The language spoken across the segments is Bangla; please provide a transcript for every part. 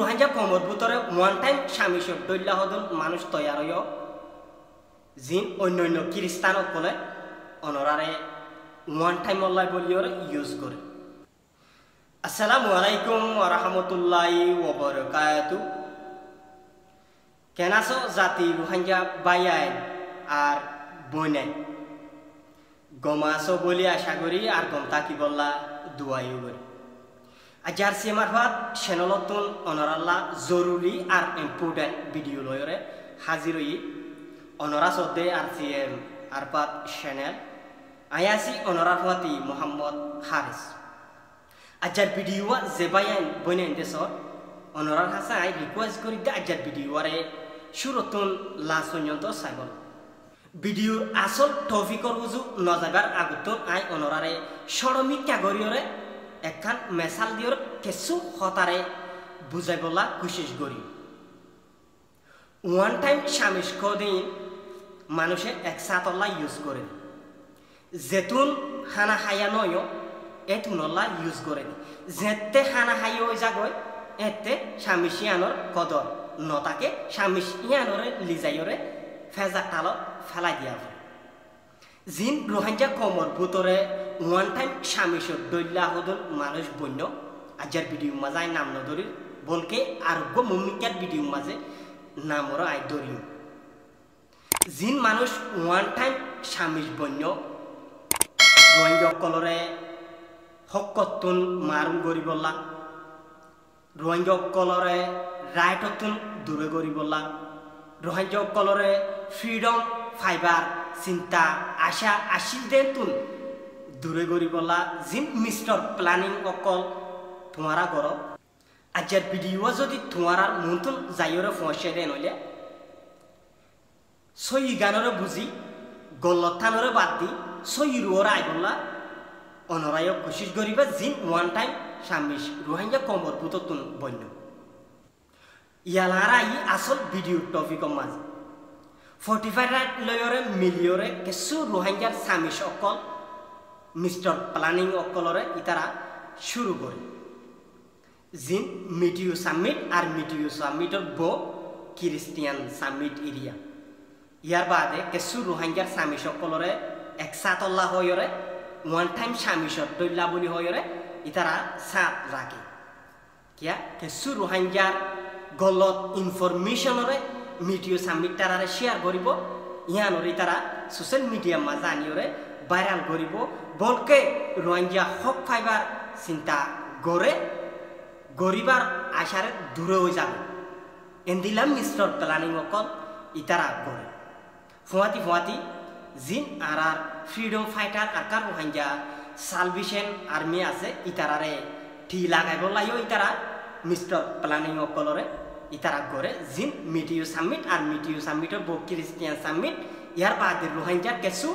রোহিঙ্গা কমর ভিতরে ওয়ান টাইম স্বামী সদ্দল্লা হদন মানুষ তৈয়ার হইয় জিন অন্য অন্য খ্রিস্টান সকলে অনরারে ওয়ান টাইম অল্লাই বলিওর ইউজ করে আসসালামু আলাইকুম ওরহামতুল্লাহ ওবরকায়াতু কেনাসো জাতি রোহিঙ্গা বাইয়াইন আর বইনাই। গমাসো বলি আশা করি আর গমতা কি বললা দুয়াইও করি সিমার ভাত চেনেলতুন অনরাল্লা জরুরি আর ইম্পর্টেন্ট ভিডিও লয়রে হাজির হই অনরা সদ্দে আর সি এম আর পাত চ্যানেল আয়াসি অনরা ফাতি মোহাম্মদ হারিস আজার ভিডিও জেবাইন বইনেন দেশর অনরার হাসা আই রিকোয়েস্ট করি দে আজার ভিডিও আরে সুরতুন লাস পর্যন্ত সাইবল ভিডিওর আসল টপিকর উজু নজাবার আগতন আই অনরারে সরমিক কাগরিয়রে মেসাল দিয়র কেসু হতারে বুঝাই বলা কুশিস করি ওয়ান টাইম স্বামী দিন মানুষে একসাথল্লা ইউজ করে যেতুন হানা হাইয়া নয় এতুনল্লা ইউজ করে যেতে হানা হাইয়া ওই জাগয় এতে স্বামী শিয়ানোর কদর নতাকে স্বামী শিয়ানোরে লিজাইরে ফেজা তালত ফেলাই দিয়া হয়। জিন রোহিঙ্গা কমর ভিতরে ওয়ান টাইম স্বামী দৈল্লা হদন মানুষ বন্য আজার ভিডিও মাঝে নাম নধরি বলকে আরোগ্য মমিকার ভিডিও মাঝে নামর আই ধরি জিন মানুষ ওয়ান টাইম স্বামী বন্য রোহিঙ্গা কলরে হকতুন মারুন গরি বললা রোহিঙ্গা কলরে রাইটতুন দূরে গরি বললা রোহিঙ্গা কলরে ফ্রিডম ফাইবার চিন্তা আশা আশিল দেন তুন দূরে গরি বলা জিন মিস্টার প্ল্যানিং অকল তোমারা গর আজার ভিডিও যদি তোমার মনতুন যাইরে ফসে দেন হইলে সই গানরে বুঝি গল্লথানরে বাদ দি সই রুয়রা আইবল্লা অনরায়ক কোশিশ করিবা জিন ওয়ান টাইম সামিস রোহিঙ্গা কমর বুততুন বন্য। ইয়ালারা ই আসল ভিডিও টপিক মাঝে ফর্টিফাইড লয়রে মিলিয়রে কিছু রোহিঙ্গার সামিস অকল মিস্টার প্ল্যানিং অকলরে ইতারা শুরু করে। জিন মিটিউ সামিট আর মিটিউ সামিটর ব খ্রিস্টিয়ান সামিট এরিয়া ইয়ার বাদে কিছু রোহিঙ্গার সামিস অকলরে একসাথল্লা হয়রে ওয়ান টাইম সামিসর দৈল্লা বলি হয়রে ইতারা সাত রাখে কিয়া কিছু রোহিঙ্গার গলত ইনফরমেশনরে মিডিও সাবমিট তারারে শেয়ার করিব ইয়ানরে তারা সোশ্যাল মিডিয়া মাঝে আনিওরে ভাইরাল করিব বলকে রোহিঙ্গা হক ফাইবার চিন্তা গড়ে গরিবার আশারে দূরে যাবে। এন্দিলাম মিস্টার প্ল্যানিং অকল ইতারা গড়ে ফুয়াতি ফুয়াতি জিন আর আর ফ্রিডম ফাইটার আর কার রোহিঙ্গা সালভিশন আর্মি আছে ইতারারে ঠি লাগাইব লাইও ইতারা মিস্টার প্ল্যানিং অকলরে ইতারা করে জিন মিটিউ সামিট আর মিটিউ সামিটর বো খ্রিস্টিয়ান সামিট ইয়ার বাদে রোহিঙ্গার কেসু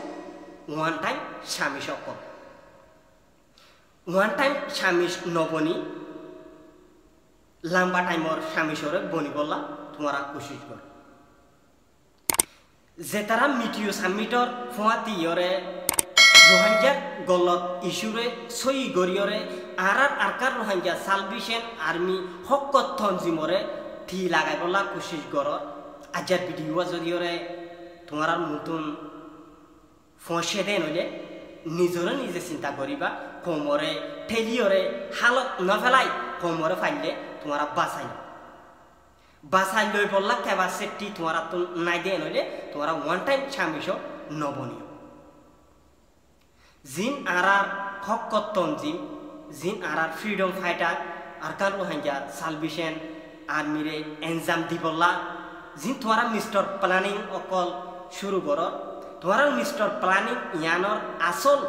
ওয়ান টাইম স্বামী সকল ওয়ান টাইম স্বামী নবনি লাম্বা টাইমর স্বামী সরে বনি বললা তোমারা কোশিশ কর যে তারা মিটিউ সামিটর ফুয়াতি ইয়রে রোহিঙ্গার গলত ইস্যুরে সই গরিয়রে আর আর আরকার রোহিঙ্গা সালভিশন আর্মি হকত থনজিমরে ঠি লাগাই বলা কোশিশ কর আজার ভিডিও যদিওরে তোমার নতুন ফসে দেন হইলে নিজরে নিজে চিন্তা করিবা, কোমরে ঠেলিয়রে হালত নফেলাই, কোমরে ফাইলে তোমার বাঁচাই বাঁচাই লই বললা ক্যাপাসিটি তোমার তো নাই দেন হইলে তোমার ওয়ান টাইম স্বামীস নবনীয়। জিন আর আর হকতন জিন জিন আর আর ফ্রিডম ফাইটার আর কার রোহিঙ্গা সালভিশন আর্মিরে এনজাম দিবল্লা জিন তোমারা মিস্টার প্ল্যানিং অকল শুরু কর তোমারা মিস্টার প্ল্যানিং ইয়ানোর আসল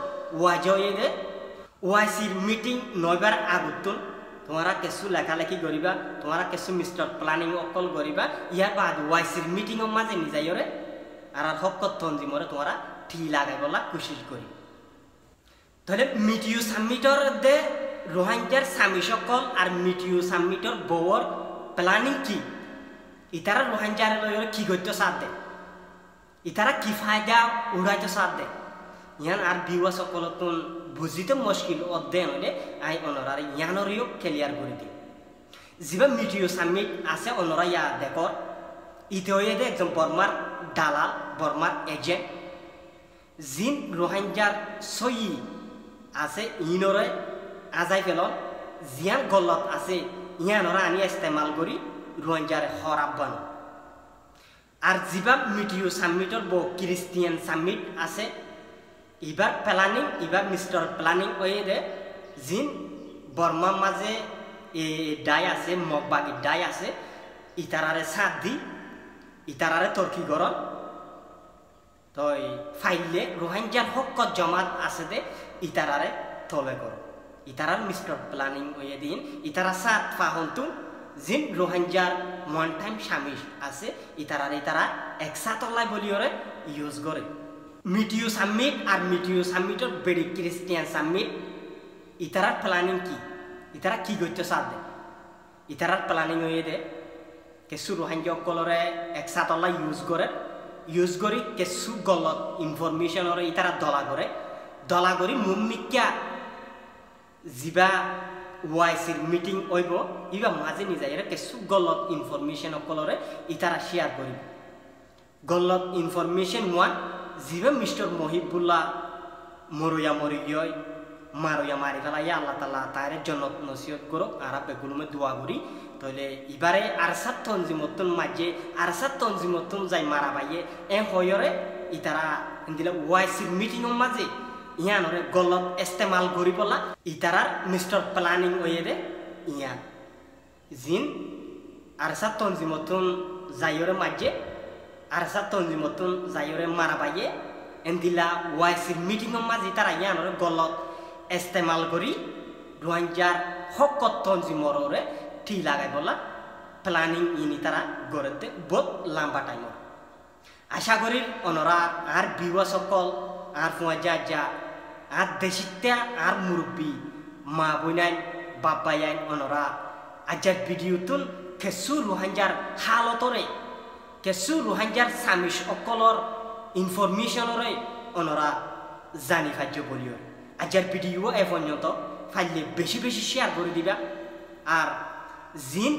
ওয়াজয়ে ওয়াইসির মিটিং নয়বার আগুতুন তোমারা কিছু লেখালেখি করিবা তোমারা কিছু মিস্টার প্ল্যানিং অকল করিবা ইয়ার বাদ ওয়াইসির মিটিংর মাঝে নিজাইরে আর আর হকত তঞ্জিমরে তোমারা ঠি লাগাই বলা কোশিশ করি তাহলে মিটিউ সামিটর দে রোহিঙ্গার স্বামী সকল আর মিটিউ সামিটর বউর প্ল্যানিং কি? ইতারা রোহিঙ্গার কি করতে সাথ ইতারা কি ফায়দা উড়াইতে সাথ দে ইয়ান আর বিওয়া সকলতুন বুঝিতে মুশকিল অধ্যয়ন হলে আই অনরার ইয়ানরিও ক্লিয়ার করে দিই যিবা মিটিও সামিট আছে অনরা ইয়া দেখর ইতে হয়ে দে একজন বর্মার দালাল বর্মার এজেন্ট জিন রোহিঙ্গার সই আছে ইনরে আজাই ফেলন। জিয়ান গলত আছে ইয়ানরা আনি ইস্তেমাল করি রোহিঙ্গার হরাব বানো। আর যিবা মিটিও সামিটর ব খ্রিস্টিয়ান সামিট আছে ইবার প্ল্যানিং ইবার মিস্টার প্ল্যানিং ওয়ে দে, জিন বর্মার মাঝে এ ডাই আছে মগবাগি ডাই আছে ইতারারে সাত দি ইতারারে তর্কি গরম তই ফাইলে রোহিঙ্গার হক জমাত আছে দে ইতারারে তলে কর ইতারার মিস্টার প্ল্যানিং ওয়ে দিন ইতারা সাত ফাহন্তু জিন রোহিঙ্গার ওয়ান টাইম স্বামী আছে ইতারার ইতারা একসাথলাই বলিওরে ইউজ করে মিটিও সামিট আর মিটিও সামিটর বেড়ি ক্রিস্টিয়ান সামিট ইতারার প্ল্যানিং কি? ইতারা কি করতে সাথে ইতারার প্ল্যানিং হয়ে দে কেসু রোহিঙ্গা অকলরে একসাথলাই ইউজ করে ইউজ করি কেসু গলত ইনফরমেশনরে ইতারা দলা করে দলা করি মুম্মিকা যিবা ওয়াইসির মিটিং হইব। ইবা মাঝে নিজে কেসু গলত ইনফরমেশন অকলরে ইতারা শেয়ার করিব। গলত ইনফরমেশন ওয়ান, যিবা মিস্টার মহিবুল্লাহ মরইয়া মরি গিয়ে মারইয়া মারি ফেলাই আল্লাহ তালা তার জনত নসিহত করো আর বেগুলমে দোয়া করি তাহলে ইবারে আরসাত তঞ্জিমতন মাঝে আরসাত তঞ্জিমতন যাই মারা বাইয়ে, এ হয়রে ইতারা দিলে ওয়াইসির মিটিং মাঝে ইয়ানরে গলত ইস্তেমাল করি বলা ইতারার মিস্টার প্ল্যানিং দে ইয়ান। জিন আরসাত তঞ্জিমতন যাইরে মাঝে আরসাত তঞ্জিমতন যাইরে মারা বাইয়ে এন্দিলা ওয়াইসির মিটিং মাঝে তারা ইয়ানরে গলত ইস্তেমাল করি রোহিঙ্গার হকত তঞ্জিমরে টি লাগাই বলা প্ল্যানিং ইনি তারা গড়েতে বহুত লম্বা টাইমর আশা করি অনরা আর বিওয়া সকল আর ফুয়া যা যা আর দেশিত্যা আর মুরব্বী মা বইনাই বাবাইন অনরা। আজার ভিডিওতুন কেসু রোহিঙ্গার হালতরে, কেসু রোহিঙ্গার সামিস অকলর ইনফরমেশনরে অনরা জানি ফাজ্য বলিও। আজার ভিডিও এ পর্যন্ত ফাইলে বেশি বেশি শেয়ার করে দিবা। আর জিন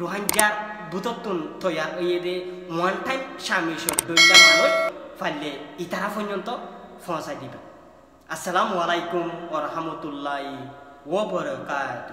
রোহাঞ্জার বুততুন তৈয়ার হয়ে দে ওয়ান টাইম স্বামী দৈল্লা মানুষ ফাইলে ইতারা পর্যন্ত পৌঁছাই দিবা। আসসালামু আলাইকুম ওরহামতুল্লাহ ও বরকাত